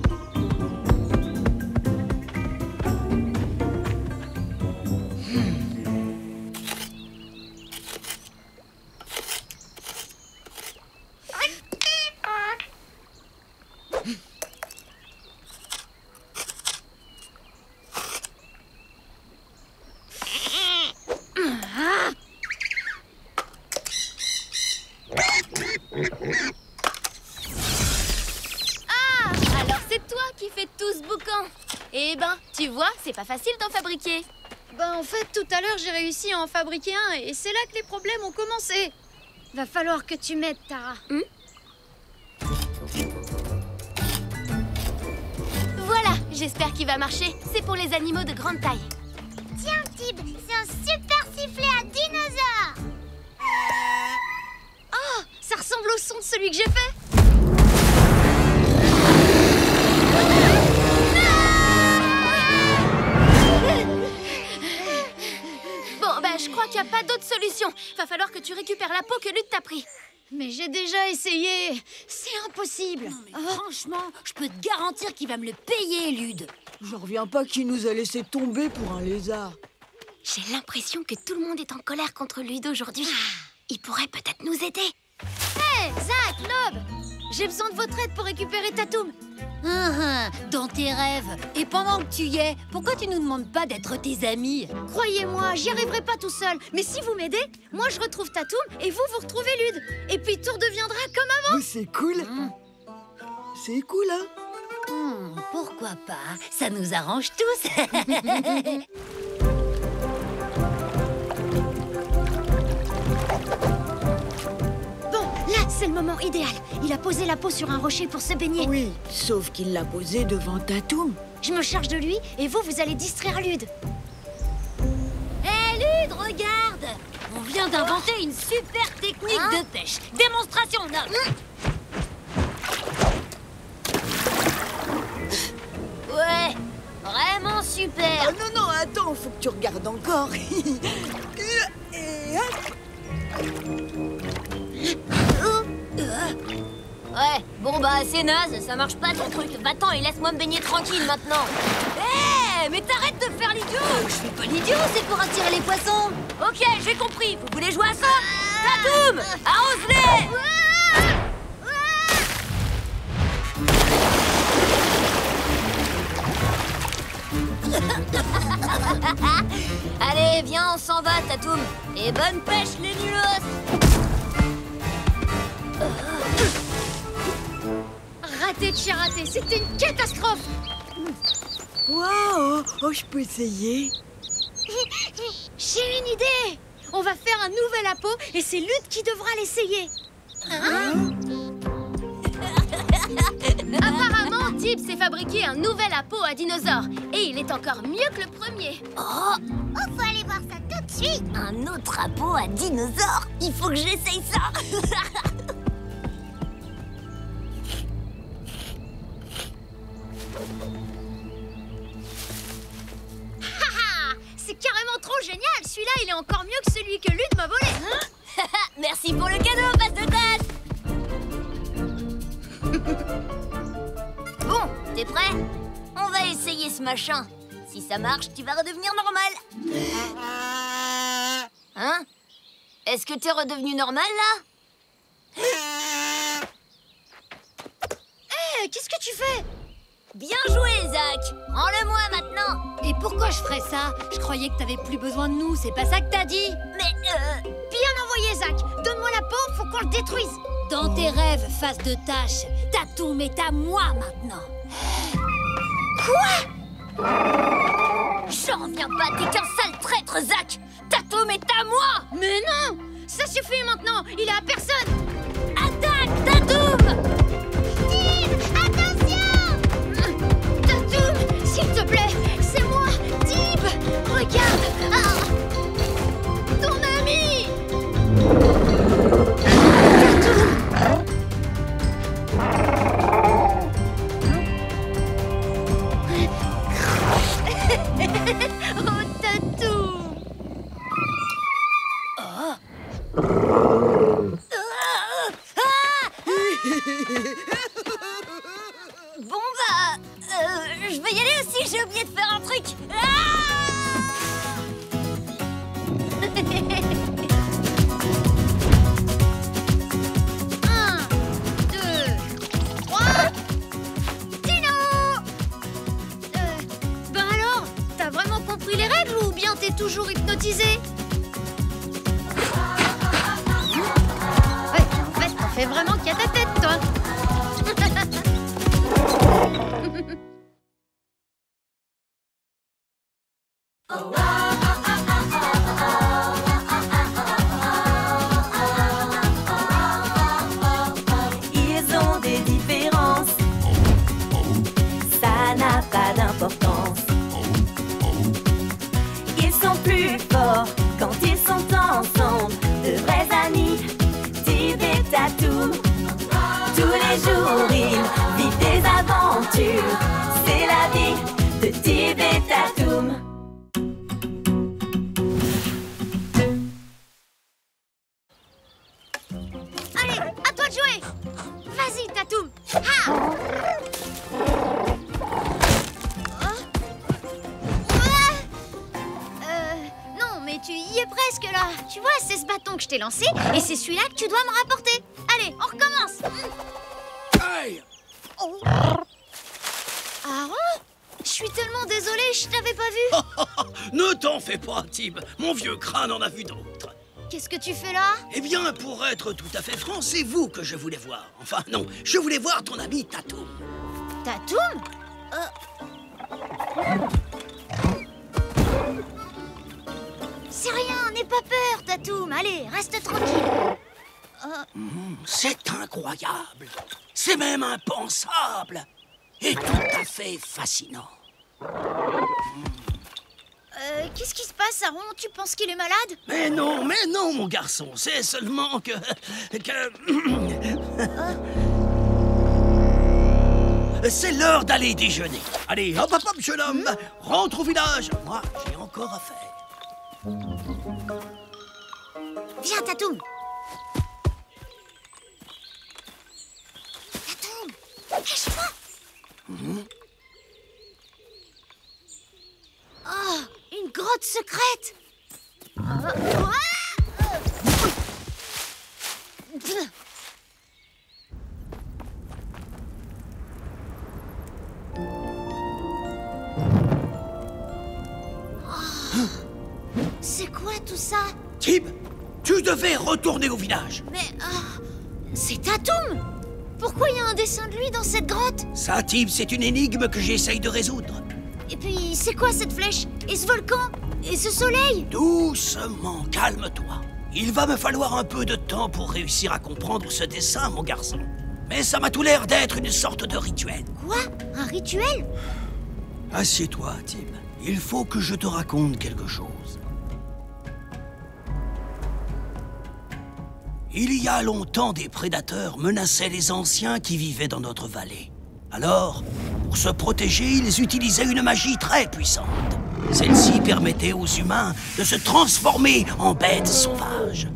pas facile d'en fabriquer. Ben en fait, tout à l'heure, j'ai réussi à en fabriquer un et c'est là que les problèmes ont commencé. Va falloir que tu m'aides, Tara. Voilà, j'espère qu'il va marcher. C'est pour les animaux de grande taille. Tiens, Tib, c'est un super sifflet à dinosaure Oh Ça ressemble au son de celui que j'ai fait crois qu'il n'y a pas d'autre solution. Va falloir que tu récupères la peau que Lutte t'a pris. Mais j'ai déjà essayé C'est impossible Franchement, je peux te garantir qu'il va me le payer, Lude. J'en reviens pas qu'il nous a laissé tomber pour un lézard. J'ai l'impression que tout le monde est en colère contre Ludo aujourd'hui. Il pourrait peut-être nous aider. Hé, Zach, Lob J'ai besoin de votre aide pour récupérer Tatoum Hum, hum, dans tes rêves. Et pendant que tu y es, pourquoi tu nous demandes pas d'être tes amis Croyez-moi, j'y arriverai pas tout seul. Mais si vous m'aidez, moi je retrouve Tatoum et vous, vous retrouvez Lude. Et puis tout redeviendra comme avant. C'est cool C'est cool, hein Hum, Pourquoi pas Ça nous arrange tous. [LAUGHS] c'est le moment idéal. Il a posé la peau sur un rocher pour se baigner. Oui, sauf qu'il l'a posé devant Tatoum. Je me charge de lui et vous, vous allez distraire Lude. Hé, Lude, regarde On vient d'inventer une super technique de pêche. Démonstration, Nob Ouais, vraiment super Ah non, non, attends, faut que tu regardes encore. [LAUGHS] Et hop. Ouais, bon bah c'est naze, ça marche pas ton truc. Va-t'en et laisse-moi me baigner tranquille maintenant. Hé, mais t'arrêtes de faire l'idiot. Je fais pas l'idiot, c'est pour attirer les poissons. Ok, j'ai compris, vous voulez jouer à ça? Tatoum! Arrose-les! [LAUGHS] Allez, viens, on s'en va, Tatoum. Et bonne pêche, les nulos Raté de chiater, c'était une catastrophe Waouh Oh, je peux essayer [LAUGHS] J'ai une idée On va faire un nouvel appo et c'est Lutte qui devra l'essayer. Hein Apparemment, Tib s'est fabriqué un nouvel appo à dinosaure. Et il est encore mieux que le premier. Oh Oh, faut aller voir ça tout de suite Un autre appôt à dinosaure Il faut que j'essaye ça [LAUGHS] trop génial. Celui-là, il est encore mieux que celui que Lutte m'a volé. [LAUGHS] Merci pour le cadeau, passe de date Bon, t'es prêt? On va essayer ce machin. Si ça marche, tu vas redevenir normal. Hein? Est-ce que t'es redevenu normal, là? Hé, qu'est-ce que tu fais? Bien joué, Zach. Rends-le-moi maintenant. Et pourquoi je ferais ça? Je croyais que t'avais plus besoin de nous, c'est pas ça que t'as dit. Mais, euh... Bien envoyé, Zach. Donne-moi la peau, faut qu'on le détruise. Dans tes rêves, face de tâche, Tatoum est à moi maintenant. Quoi? J'en reviens pas, t'es qu'un sale traître, Zach. Tatum est à moi. Mais non! Ça suffit maintenant. Il est à personne. Attaque, tu y es presque là Tu vois, c'est ce bâton que je t'ai lancé et c'est celui-là que tu dois me rapporter Allez, on recommence Hey Oh. Aaron Je suis tellement désolée, je t'avais pas vu [LAUGHS] Ne t'en fais pas, Tib. Mon vieux crâne en a vu d'autres. Qu'est-ce que tu fais là? Eh bien, pour être tout à fait franc, c'est vous que je voulais voir. Enfin, non, je voulais voir ton ami Tatum. Tatoum C'est rien, n'aie pas peur, Tatoum Allez, reste tranquille Hmm, c'est incroyable. C'est même impensable. Et tout à fait fascinant. Euh, qu'est-ce qui se passe, Aaron? Tu penses qu'il est malade? Mais non, mais non, mon garçon. C'est seulement que... que... [COUGHS] C'est l'heure d'aller déjeuner. Allez, hop, hop, hop, jeune homme. Rentre au village. Moi, j'ai encore à faire. Viens, Tatoum. Tatoum Cache-toi. Oh, une grotte secrète. C'est quoi tout ça Tib, tu devais retourner au village. Mais... ah, c'est Tatoum pourquoi il y a un dessin de lui dans cette grotte? Ça, Tib, c'est une énigme que j'essaye de résoudre. Et puis, c'est quoi cette flèche? Et ce volcan? Et ce soleil? Doucement, calme-toi. Il va me falloir un peu de temps pour réussir à comprendre ce dessin, mon garçon. Mais ça m'a tout l'air d'être une sorte de rituel. Quoi? Un rituel? Assieds-toi, Tim. Il faut que je te raconte quelque chose. Il y a longtemps, des prédateurs menaçaient les anciens qui vivaient dans notre vallée. Alors, pour se protéger, ils utilisaient une magie très puissante. Celle-ci permettait aux humains de se transformer en bêtes sauvages.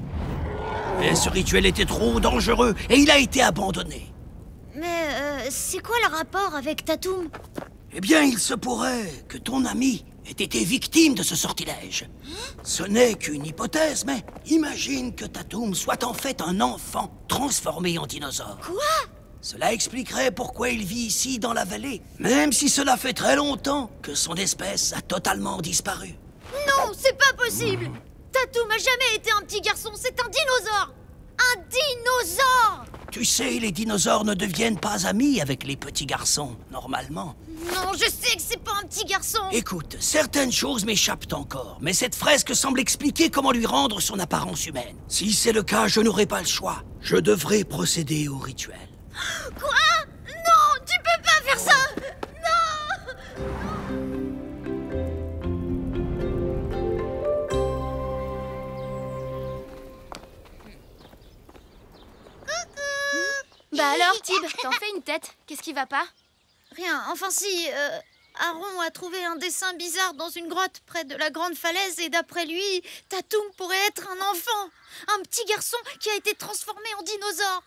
Mais ce rituel était trop dangereux et il a été abandonné. Mais euh, c'est quoi le rapport avec Tatum? Eh bien, il se pourrait que ton ami ait été victime de ce sortilège? Ce n'est qu'une hypothèse, mais imagine que Tatum soit en fait un enfant transformé en dinosaure. Quoi? Cela expliquerait pourquoi il vit ici dans la vallée, même si cela fait très longtemps que son espèce a totalement disparu. Non, c'est pas possible Tatum a jamais été un petit garçon, c'est un dinosaure Un dinosaure Tu sais, les dinosaures ne deviennent pas amis avec les petits garçons, normalement. Non, je sais que c'est pas un petit garçon Écoute, certaines choses m'échappent encore, mais cette fresque semble expliquer comment lui rendre son apparence humaine. Si c'est le cas, je n'aurai pas le choix. Je devrais procéder au rituel. [GASPS] Quoi? Non, tu peux pas faire ça Non Bah alors, Tib, t'en fais une tête. Qu'est-ce qui va pas? Rien, enfin si, euh, Aaron a trouvé un dessin bizarre dans une grotte près de la grande falaise et d'après lui, Tatum pourrait être un enfant, un petit garçon qui a été transformé en dinosaure.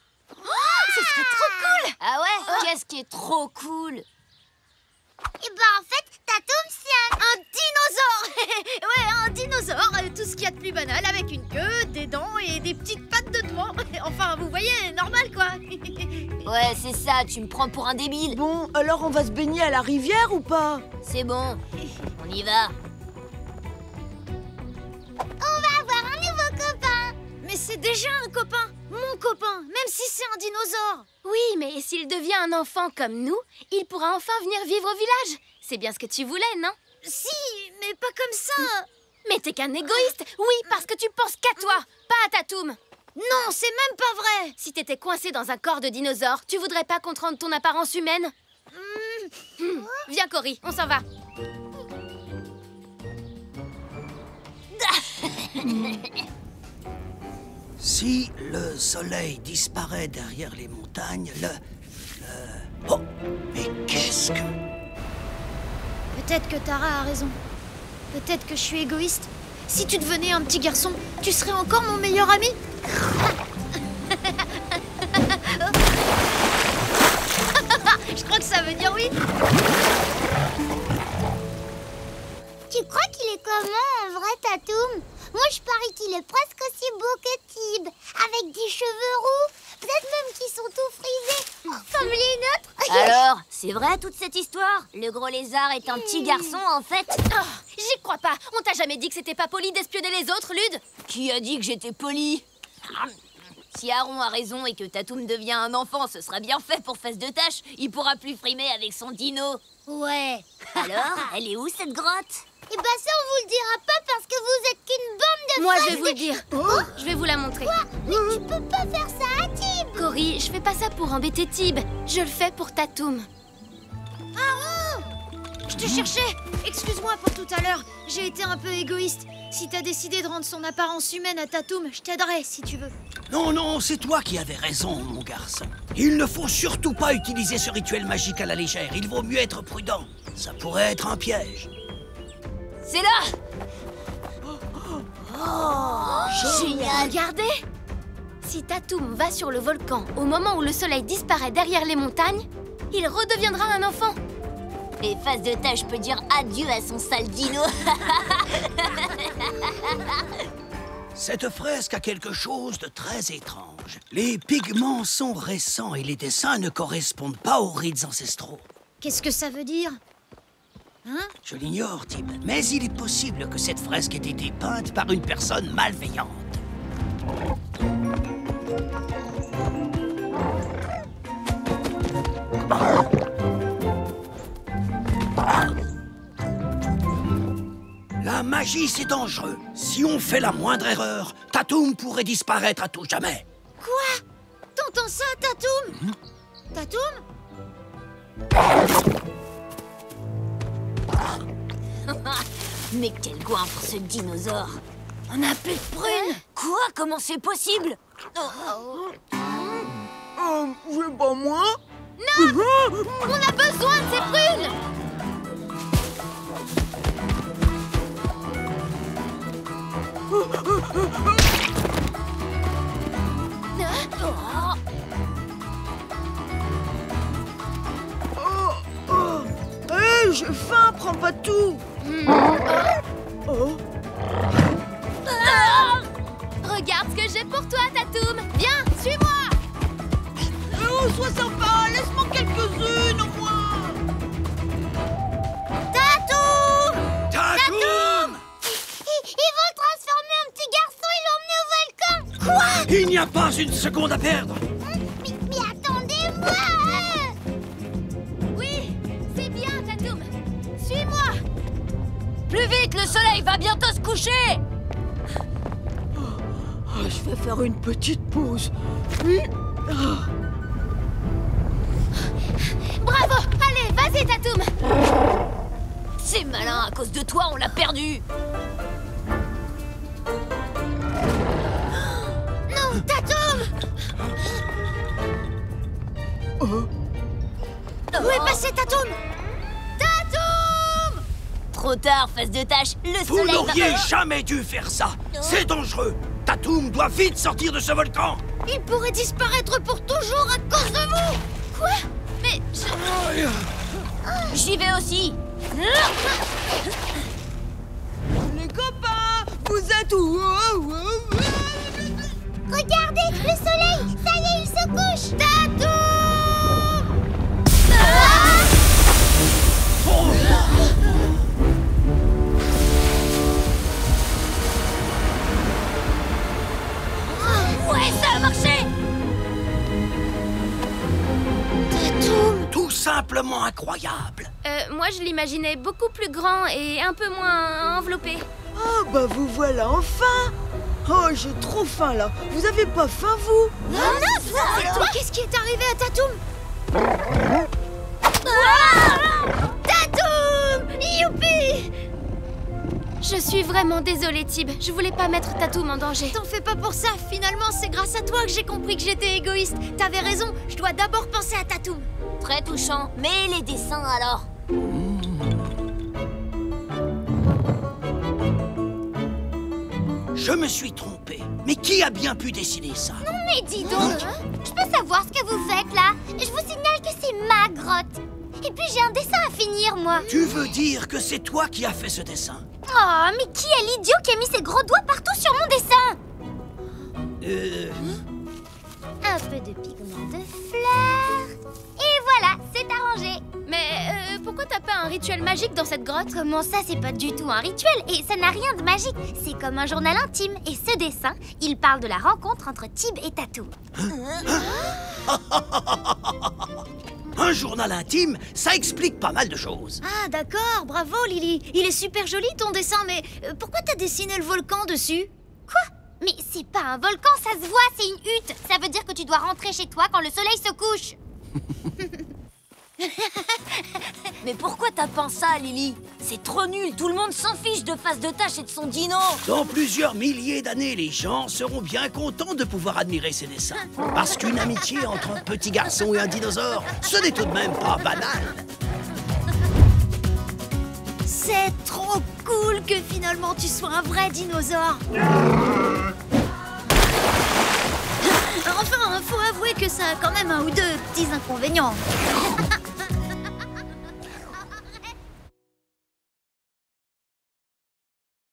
Ce serait trop cool. Ah ouais Qu'est-ce qui est trop cool? Et bah en fait, Tatum, c'est un... Un dinosaure. [LAUGHS] Ouais, un dinosaure, euh, tout ce qu'il y a de plus banal, avec une queue, des dents et des petites [LAUGHS] Enfin, vous voyez, normal quoi. [LAUGHS] Ouais, c'est ça, tu me prends pour un débile. Bon, alors on va se baigner à la rivière ou pas? C'est bon, [LAUGHS] on y va. On va avoir un nouveau copain. Mais c'est déjà un copain, mon copain, même si c'est un dinosaure. Oui, mais s'il devient un enfant comme nous, il pourra enfin venir vivre au village. C'est bien ce que tu voulais, non? Si, mais pas comme ça. Mais t'es qu'un égoïste. Oui, parce que tu penses qu'à toi, pas à Tatum Non, c'est même pas vrai Si t'étais coincé dans un corps de dinosaure, tu voudrais pas qu'on te rende ton apparence humaine Hmm. Viens, Cory, on s'en va. [LAUGHS] Si le soleil disparaît derrière les montagnes, le... le- Oh Mais qu'est-ce que... Peut-être que Tara a raison. Peut-être que je suis égoïste. Si tu devenais un petit garçon, tu serais encore mon meilleur ami? Je crois que ça veut dire oui. Tu crois qu'il est comment en vrai, Tatum Moi, je parie qu'il est presque aussi beau que Tib, avec des cheveux roux, peut-être même qu'ils sont tout frisés, comme les nôtres. [LAUGHS] Alors, c'est vrai toute cette histoire? Le gros lézard est un petit garçon en fait. Oh, J'y crois pas. On t'a jamais dit que c'était pas poli d'espionner les autres, Lude? Qui a dit que j'étais poli? Si Aaron a raison et que Tatum devient un enfant, ce sera bien fait pour face de tâche. Il pourra plus frimer avec son dino. Ouais. [LAUGHS] Alors, elle est où cette grotte? Et bah ça, on vous le dira pas parce que vous êtes qu'une bande de Moi, je vais vous le dire. Je vais vous la montrer. Mais tu peux pas faire ça à Tib Cory, je fais pas ça pour embêter Tib. Je le fais pour Tatum. Je te cherchais Excuse-moi pour tout à l'heure, j'ai été un peu égoïste. Si t'as décidé de rendre son apparence humaine à Tatum, je t'aiderai si tu veux. Non, non, c'est toi qui avais raison, mon garçon. Il ne faut surtout pas utiliser ce rituel magique à la légère. Il vaut mieux être prudent. Ça pourrait être un piège. C'est là Génial Regardez Si Tatum va sur le volcan au moment où le soleil disparaît derrière les montagnes, il redeviendra un enfant. Et face de tâche peut dire adieu à son sale dino. [LAUGHS] Cette fresque a quelque chose de très étrange. Les pigments sont récents et les dessins ne correspondent pas aux rites ancestraux. Qu'est-ce que ça veut dire? Hein? Je l'ignore, Tim, mais il est possible que cette fresque ait été peinte par une personne malveillante. [LAUGHS] La magie, c'est dangereux. Si on fait la moindre erreur, Tatum pourrait disparaître à tout jamais. Quoi? T'entends ça, Tatoum? Tatoum? [LAUGHS] Mais quel goin pour ce dinosaure. On n'a plus de prunes Quoi? Comment c'est possible? Euh, c'est pas moi? Non! [LAUGHS] On a besoin de ces prunes Oh, oh. Hé, j'ai faim, prends pas tout Oh. Une seconde à perdre. Mais, mais attendez-moi Oui, c'est bien, Tatoum Suis-moi Plus vite, le soleil va bientôt se coucher Ah, Je vais faire une petite pause. Tard, face de tâche, le Vous soleil n'auriez va... jamais dû faire ça. C'est dangereux. Tatum doit vite sortir de ce volcan. Il pourrait disparaître pour toujours à cause de vous Quoi? Mais je... J'y vais aussi Les copains, vous êtes où je l'imaginais beaucoup plus grand et un peu moins enveloppé. Ah bah vous voilà enfin. Oh, j'ai trop faim là. Vous avez pas faim, vous? Non, non, toi. Qu'est-ce qui est arrivé à Tatoum? Tatoum! Youpi! Je suis vraiment désolée, Tib. Je voulais pas mettre Tatoum en danger. T'en fais pas pour ça, finalement c'est grâce à toi que j'ai compris que j'étais égoïste. T'avais raison, je dois d'abord penser à Tatoum. Très touchant, mais les dessins alors? Je me suis trompé. Mais qui a bien pu dessiner ça? Mais dis donc Je peux savoir ce que vous faites là. Je vous signale que c'est ma grotte. Et puis j'ai un dessin à finir, moi. Tu veux dire que c'est toi qui as fait ce dessin? Oh, mais qui est l'idiot qui a mis ses gros doigts partout sur mon dessin? Euh... Un peu de pigment de fleurs. Et voilà, c'est arrangé. Mais euh, pourquoi t'as pas un rituel magique dans cette grotte? Comment ça, c'est pas du tout un rituel? Et ça n'a rien de magique. C'est comme un journal intime. Et ce dessin, il parle de la rencontre entre Tib et Tatou. [LAUGHS] Un journal intime, ça explique pas mal de choses. Ah d'accord, bravo Lily. Il est super joli ton dessin, mais euh, pourquoi t'as dessiné le volcan dessus? Quoi? Mais c'est pas un volcan, ça se voit, c'est une hutte. Ça veut dire que tu dois rentrer chez toi quand le soleil se couche [LAUGHS] [LAUGHS] Mais pourquoi t'as peint ça, Lily C'est trop nul, tout le monde s'en fiche de face de tâche et de son dino Dans plusieurs milliers d'années, les gens seront bien contents de pouvoir admirer ces dessins. Parce qu'une amitié entre un petit garçon et un dinosaure, ce n'est tout de même pas banal. C'est trop cool que finalement tu sois un vrai dinosaure. Enfin, faut avouer que ça a quand même un ou deux petits inconvénients. [LAUGHS]